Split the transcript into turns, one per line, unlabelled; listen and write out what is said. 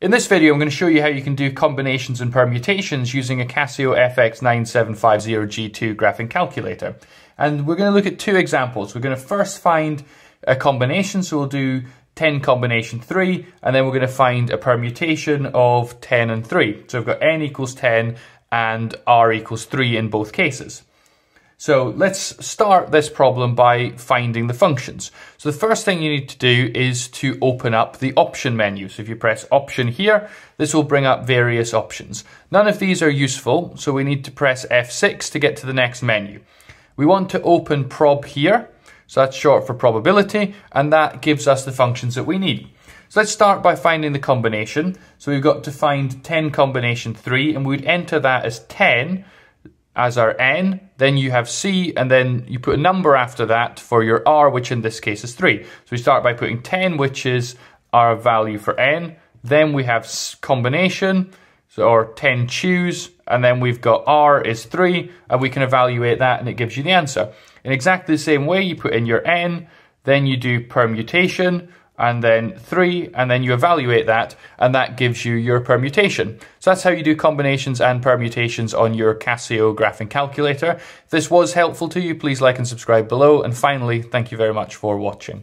In this video, I'm going to show you how you can do combinations and permutations using a Casio FX9750G2 graphing calculator. And we're going to look at two examples. We're going to first find a combination, so we'll do 10 combination 3, and then we're going to find a permutation of 10 and 3. So we've got n equals 10 and r equals 3 in both cases. So let's start this problem by finding the functions. So the first thing you need to do is to open up the option menu. So if you press option here, this will bring up various options. None of these are useful, so we need to press F6 to get to the next menu. We want to open prob here, so that's short for probability, and that gives us the functions that we need. So let's start by finding the combination. So we've got to find 10 combination 3, and we'd enter that as 10, as our n, then you have c, and then you put a number after that for your r, which in this case is 3. So we start by putting 10, which is our value for n. Then we have combination, so or 10 choose, and then we've got r is 3, and we can evaluate that, and it gives you the answer. In exactly the same way, you put in your n, then you do permutation, and then 3, and then you evaluate that, and that gives you your permutation. So that's how you do combinations and permutations on your Casio graphing calculator. If this was helpful to you, please like and subscribe below, and finally, thank you very much for watching.